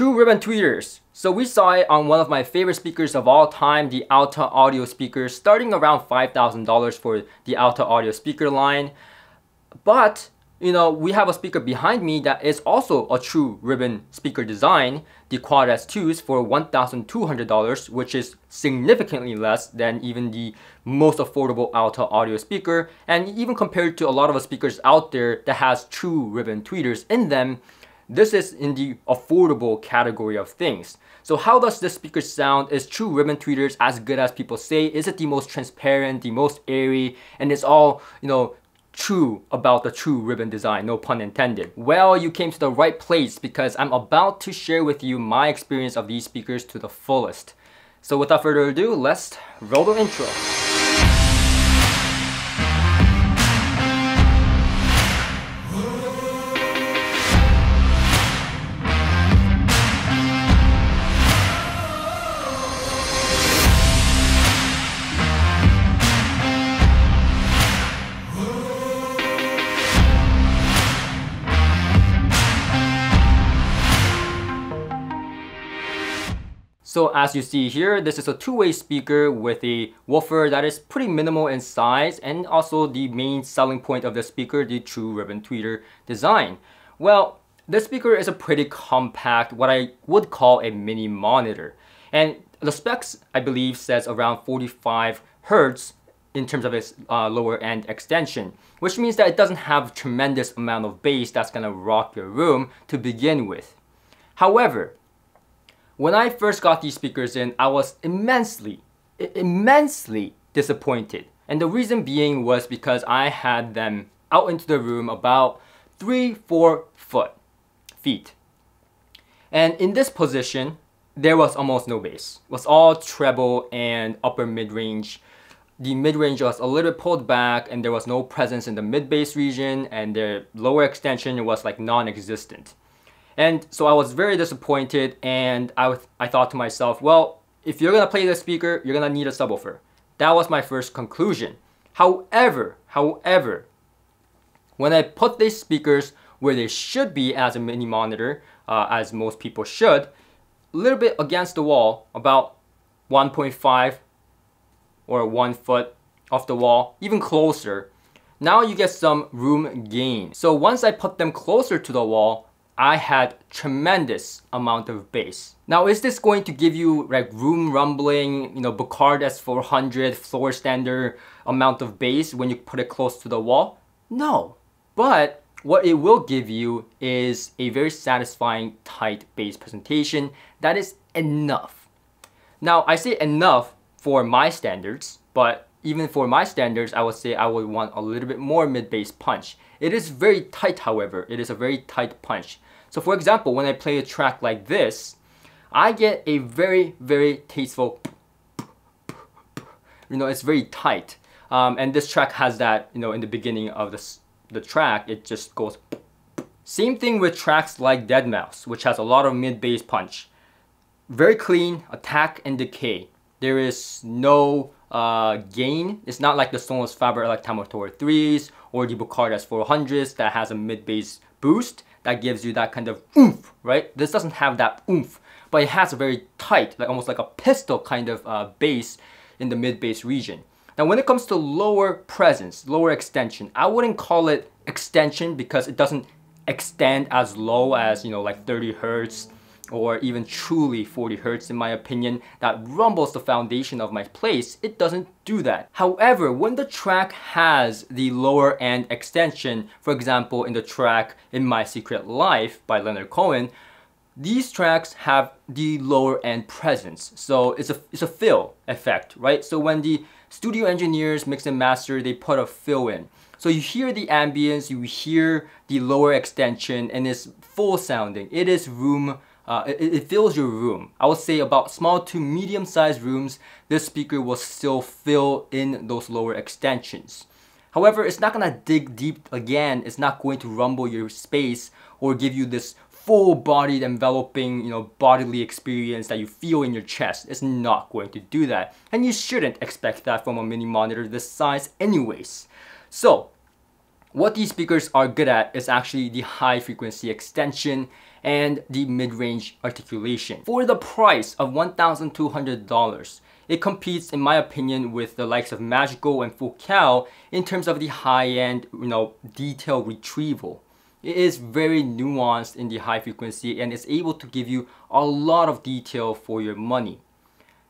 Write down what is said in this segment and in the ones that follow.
True ribbon tweeters. So we saw it on one of my favorite speakers of all time, the Alta Audio speaker, starting around $5,000 for the Alta Audio speaker line. But, you know, we have a speaker behind me that is also a true ribbon speaker design, the Quad S2s for $1,200, which is significantly less than even the most affordable Alta Audio speaker. And even compared to a lot of the speakers out there that has true ribbon tweeters in them, this is in the affordable category of things. So how does this speaker sound? Is True Ribbon Tweeters as good as people say? Is it the most transparent, the most airy, and it's all, you know, true about the true ribbon design, no pun intended. Well, you came to the right place because I'm about to share with you my experience of these speakers to the fullest. So without further ado, let's roll the intro. So as you see here, this is a two-way speaker with a woofer that is pretty minimal in size and also the main selling point of the speaker, the true ribbon tweeter design. Well, this speaker is a pretty compact, what I would call a mini monitor. And the specs, I believe, says around 45 hertz in terms of its uh, lower end extension, which means that it doesn't have tremendous amount of bass that's gonna rock your room to begin with. However, when I first got these speakers in, I was immensely, immensely disappointed. And the reason being was because I had them out into the room about three, four foot, feet. And in this position, there was almost no bass. It was all treble and upper mid-range. The mid-range was a little bit pulled back and there was no presence in the mid-bass region and the lower extension was like non-existent. And so I was very disappointed and I, I thought to myself, well, if you're gonna play the speaker, you're gonna need a subwoofer. That was my first conclusion. However, however, when I put these speakers where they should be as a mini monitor, uh, as most people should, a little bit against the wall, about 1.5 or 1 foot off the wall, even closer, now you get some room gain. So once I put them closer to the wall, I had tremendous amount of bass. Now is this going to give you like room rumbling, you know, Buchardt S400 floor standard amount of bass when you put it close to the wall? No. But what it will give you is a very satisfying tight bass presentation that is enough. Now I say enough for my standards, but even for my standards, I would say I would want a little bit more mid-bass punch. It is very tight, however. It is a very tight punch. So for example, when I play a track like this, I get a very, very tasteful, you know, it's very tight. Um, and this track has that, you know, in the beginning of the, the track, it just goes. Same thing with tracks like Deadmau5, which has a lot of mid-bass punch. Very clean, attack and decay. There is no uh, gain. It's not like the Sonus Faber Electa Amator 3s or the Buchardt S400s that has a mid-bass boost that gives you that kind of oomph, right? This doesn't have that oomph, but it has a very tight, like almost like a pistol kind of uh, bass in the mid-bass region. Now when it comes to lower presence, lower extension, I wouldn't call it extension because it doesn't extend as low as, you know, like 30 hertz or even truly 40 hertz in my opinion that rumbles the foundation of my place, it doesn't do that. However, when the track has the lower end extension, for example in the track In My Secret Life by Leonard Cohen, these tracks have the lower end presence. So it's a, it's a fill effect, right? So when the studio engineers mix and master, they put a fill in. So you hear the ambience, you hear the lower extension, and it's full sounding. It is room uh, it, it, fills your room. I would say about small to medium sized rooms, this speaker will still fill in those lower extensions. However, it's not gonna dig deep again. It's not going to rumble your space or give you this full-bodied enveloping, you know, bodily experience that you feel in your chest. It's not going to do that. And you shouldn't expect that from a mini monitor this size anyways. So, what these speakers are good at is actually the high frequency extension and the mid-range articulation. For the price of $1,200, it competes, in my opinion, with the likes of Magico and Focal in terms of the high-end, you know, detail retrieval. It is very nuanced in the high frequency and it's able to give you a lot of detail for your money,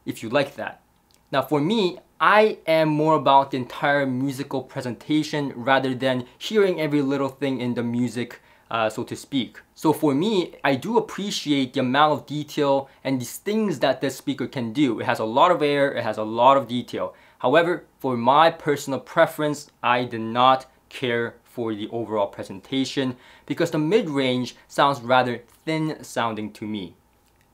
if you like that. Now for me, I am more about the entire musical presentation rather than hearing every little thing in the music uh, so to speak. So for me, I do appreciate the amount of detail and these things that this speaker can do. It has a lot of air, it has a lot of detail. However, for my personal preference, I did not care for the overall presentation because the mid-range sounds rather thin sounding to me.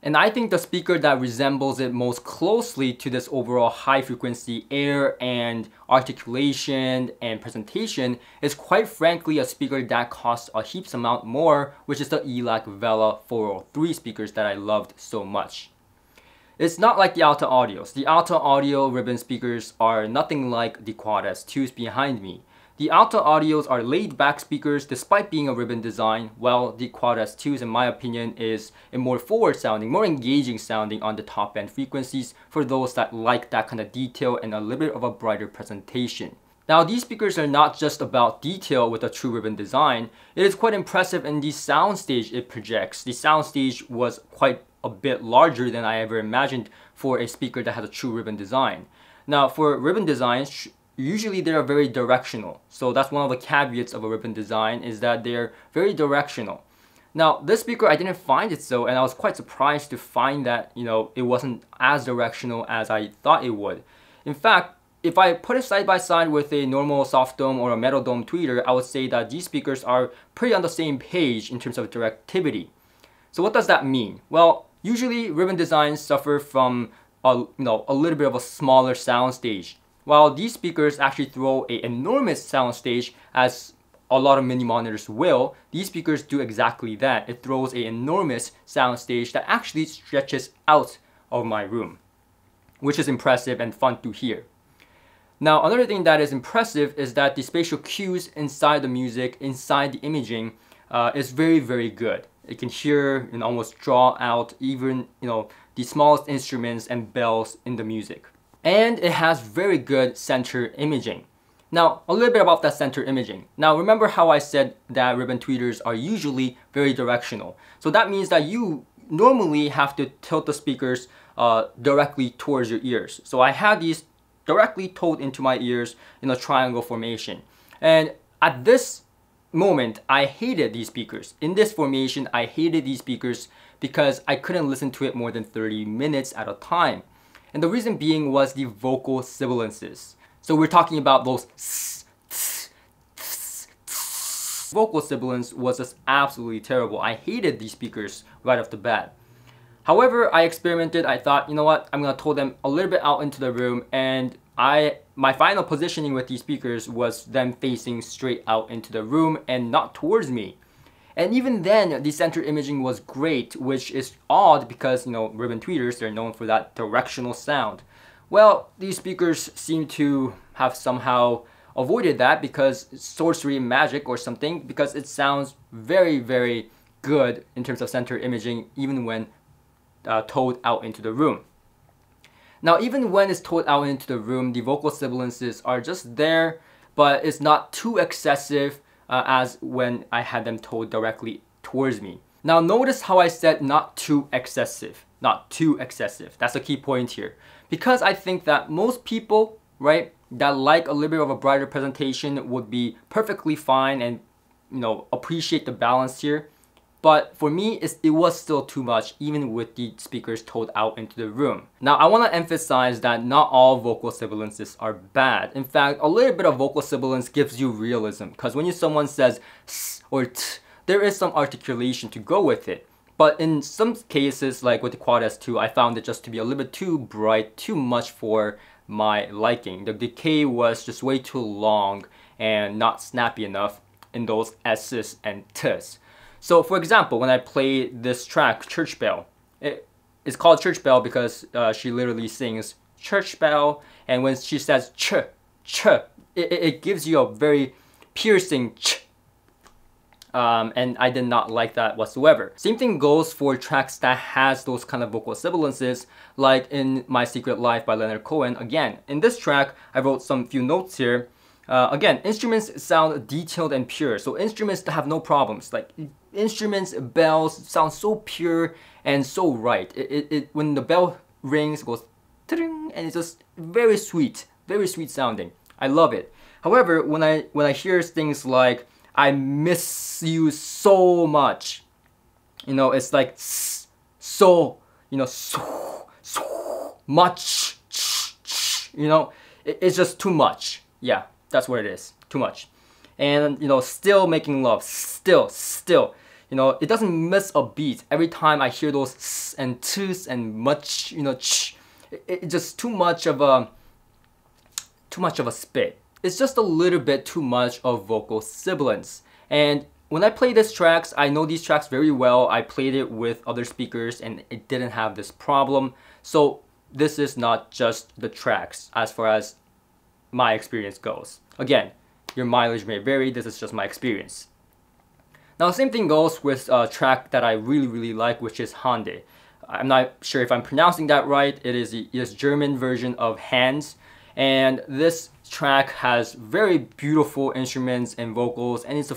And I think the speaker that resembles it most closely to this overall high frequency air and articulation and presentation is quite frankly a speaker that costs a heaps amount more, which is the ELAC Vela 403 speakers that I loved so much. It's not like the Alta Audios. The Alta Audio ribbon speakers are nothing like the Quad S2s behind me. The Alta Audios are laid-back speakers despite being a ribbon design, while the Quad S2s in my opinion is a more forward sounding, more engaging sounding on the top end frequencies for those that like that kind of detail and a little bit of a brighter presentation. Now these speakers are not just about detail with a true ribbon design, it is quite impressive in the soundstage it projects. The soundstage was quite a bit larger than I ever imagined for a speaker that has a true ribbon design. Now for ribbon designs, usually they are very directional. So that's one of the caveats of a ribbon design is that they're very directional. Now this speaker I didn't find it so and I was quite surprised to find that you know it wasn't as directional as I thought it would. In fact, if I put it side by side with a normal soft dome or a metal dome tweeter, I would say that these speakers are pretty on the same page in terms of directivity. So what does that mean? Well, usually ribbon designs suffer from a, you know, a little bit of a smaller sound stage. While these speakers actually throw an enormous soundstage as a lot of mini monitors will, these speakers do exactly that. It throws an enormous soundstage that actually stretches out of my room, which is impressive and fun to hear. Now, another thing that is impressive is that the spatial cues inside the music, inside the imaging, uh, is very, very good. It can hear and almost draw out even, you know, the smallest instruments and bells in the music and it has very good center imaging. Now, a little bit about that center imaging. Now, remember how I said that ribbon tweeters are usually very directional. So that means that you normally have to tilt the speakers uh, directly towards your ears. So I had these directly told into my ears in a triangle formation. And at this moment, I hated these speakers. In this formation, I hated these speakers because I couldn't listen to it more than 30 minutes at a time. And the reason being was the vocal sibilances. So we're talking about those vocal sibilance was just absolutely terrible. I hated these speakers right off the bat. However, I experimented. I thought, you know what? I'm gonna tow them a little bit out into the room, and I my final positioning with these speakers was them facing straight out into the room and not towards me. And even then, the center imaging was great, which is odd because, you know, ribbon tweeters, they're known for that directional sound. Well, these speakers seem to have somehow avoided that because sorcery magic or something, because it sounds very, very good in terms of center imaging, even when uh, towed out into the room. Now, even when it's towed out into the room, the vocal sibilances are just there, but it's not too excessive uh, as when I had them towed directly towards me. Now notice how I said not too excessive, not too excessive. That's a key point here. Because I think that most people, right, that like a little bit of a brighter presentation would be perfectly fine and you know appreciate the balance here. But for me, it was still too much even with the speakers towed out into the room. Now I want to emphasize that not all vocal sibilances are bad. In fact, a little bit of vocal sibilance gives you realism because when you someone says s or t, there is some articulation to go with it. But in some cases, like with the Quad S2, I found it just to be a little bit too bright, too much for my liking. The decay was just way too long and not snappy enough in those S's and T's. So for example, when I play this track, Church Bell, it, it's called Church Bell because uh, she literally sings Church Bell, and when she says ch, ch, it, it gives you a very piercing ch. Um, and I did not like that whatsoever. Same thing goes for tracks that has those kind of vocal sibilances, like in My Secret Life by Leonard Cohen. Again, in this track, I wrote some few notes here. Uh, again, instruments sound detailed and pure, so instruments have no problems. Like instruments, bells sound so pure and so right. It, it, it when the bell rings, goes and it's just very sweet, very sweet sounding. I love it. However, when I when I hear things like I miss you so much, you know, it's like so, you know, so so much, you know, it, it's just too much. Yeah, that's what it is. Too much. And you know, still making love, still, still. You know, it doesn't miss a beat. Every time I hear those s and ts and much, you know, ch, it, it's just too much of a too much of a spit. It's just a little bit too much of vocal sibilance. And when I play these tracks, I know these tracks very well. I played it with other speakers and it didn't have this problem. So this is not just the tracks as far as my experience goes. Again, your mileage may vary, this is just my experience. Now same thing goes with a track that I really really like which is Hande. I'm not sure if I'm pronouncing that right, it is the German version of Hands and this track has very beautiful instruments and vocals and it's a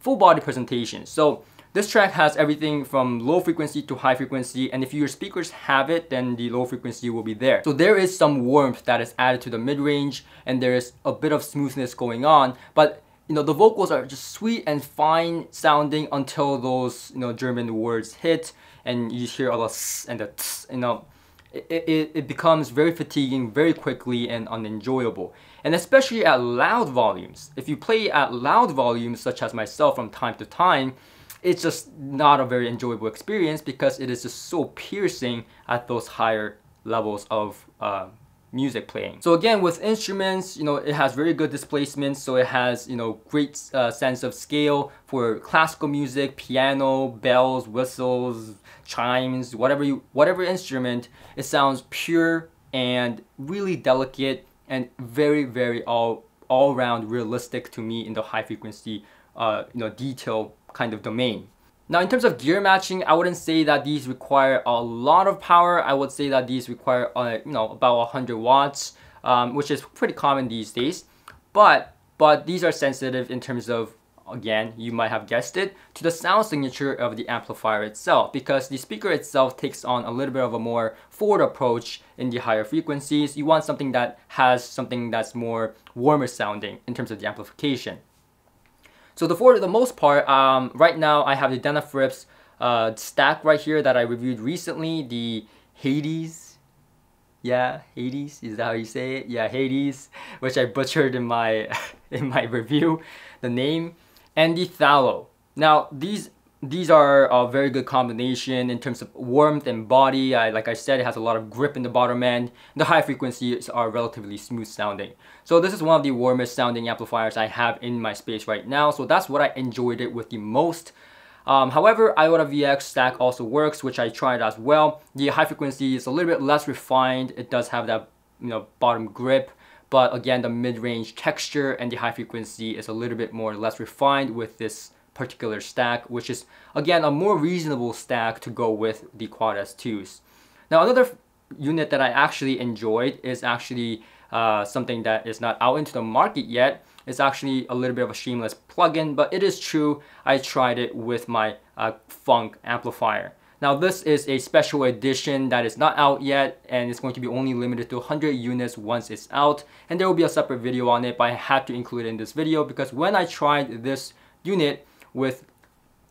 full body presentation. So this track has everything from low frequency to high frequency and if your speakers have it then the low frequency will be there. So there is some warmth that is added to the mid-range and there is a bit of smoothness going on but you know the vocals are just sweet and fine sounding until those you know German words hit and you hear all the s and the t's, you know. It, it, it becomes very fatiguing very quickly and unenjoyable. And especially at loud volumes. If you play at loud volumes such as myself from time to time it's just not a very enjoyable experience because it is just so piercing at those higher levels of uh, music playing. So again, with instruments, you know, it has very good displacement, so it has, you know, great uh, sense of scale for classical music, piano, bells, whistles, chimes, whatever you, whatever instrument, it sounds pure and really delicate and very, very all, all around realistic to me in the high frequency, uh, you know, detail kind of domain. Now in terms of gear matching, I wouldn't say that these require a lot of power. I would say that these require uh, you know about 100 watts, um, which is pretty common these days. But but these are sensitive in terms of again, you might have guessed it, to the sound signature of the amplifier itself because the speaker itself takes on a little bit of a more forward approach in the higher frequencies. You want something that has something that's more warmer sounding in terms of the amplification. So the for the most part, um, right now I have the Denafrips uh, stack right here that I reviewed recently, the Hades. Yeah, Hades, is that how you say it? Yeah, Hades, which I butchered in my in my review, the name, and the. Now these these are a very good combination in terms of warmth and body. I, like I said, it has a lot of grip in the bottom end. The high frequencies are relatively smooth sounding. So this is one of the warmest sounding amplifiers I have in my space right now. So that's what I enjoyed it with the most. Um, however, IOTAVX stack also works, which I tried as well. The high frequency is a little bit less refined. It does have that you know bottom grip, but again, the mid-range texture and the high frequency is a little bit more less refined with this particular stack, which is again a more reasonable stack to go with the Quad S2s. Now another unit that I actually enjoyed is actually uh, something that is not out into the market yet. It's actually a little bit of a shameless plugin, but it is true. I tried it with my uh, Funk amplifier. Now this is a special edition that is not out yet and it's going to be only limited to 100 units once it's out and there will be a separate video on it but I had to include it in this video because when I tried this unit with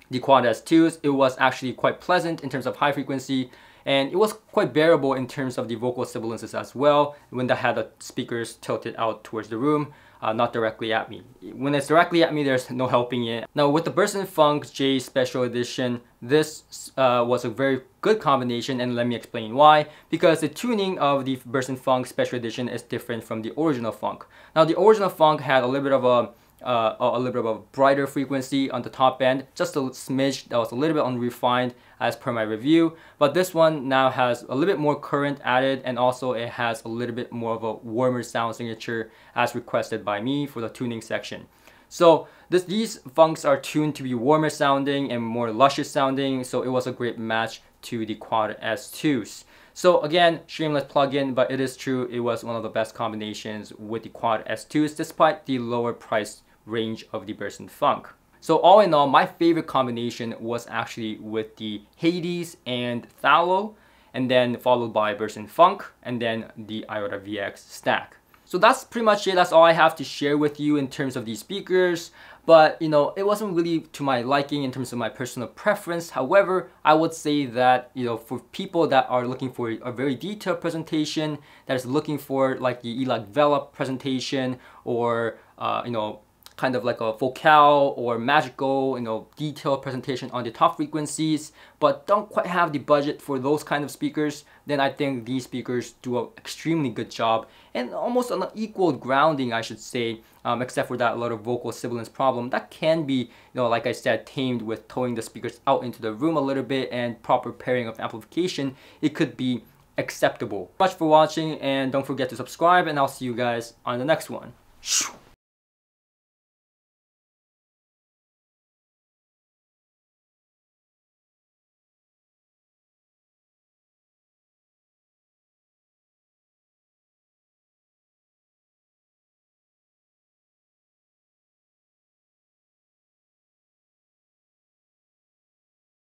the Quad S2s, it was actually quite pleasant in terms of high frequency and it was quite bearable in terms of the vocal sibilances as well when I had the speakers tilted out towards the room, uh, not directly at me. When it's directly at me, there's no helping it. Now with the Burson Funk J Special Edition, this uh, was a very good combination and let me explain why. Because the tuning of the Burson Funk Special Edition is different from the original Funk. Now the original Funk had a little bit of a uh, a little bit of a brighter frequency on the top end, just a smidge that was a little bit unrefined as per my review. But this one now has a little bit more current added and also it has a little bit more of a warmer sound signature as requested by me for the tuning section. So this, these funks are tuned to be warmer sounding and more luscious sounding, so it was a great match to the Quad S2s. So again, shameless plugin, but it is true it was one of the best combinations with the Quad S2s despite the lower price range of the Burson Funk. So all in all, my favorite combination was actually with the Hades and Thallo, and then followed by Burson Funk, and then the IOTAVX stack. So that's pretty much it. That's all I have to share with you in terms of these speakers. But you know, it wasn't really to my liking in terms of my personal preference. However, I would say that you know, for people that are looking for a very detailed presentation, that is looking for like the ELAC Vela presentation, or uh, you know, kind of like a Focal or Magico, you know, detailed presentation on the top frequencies, but don't quite have the budget for those kind of speakers, then I think these speakers do an extremely good job and almost an equal grounding, I should say, um, except for that little vocal sibilance problem that can be, you know, like I said, tamed with towing the speakers out into the room a little bit and proper pairing of amplification. It could be acceptable. Much for watching and don't forget to subscribe and I'll see you guys on the next one.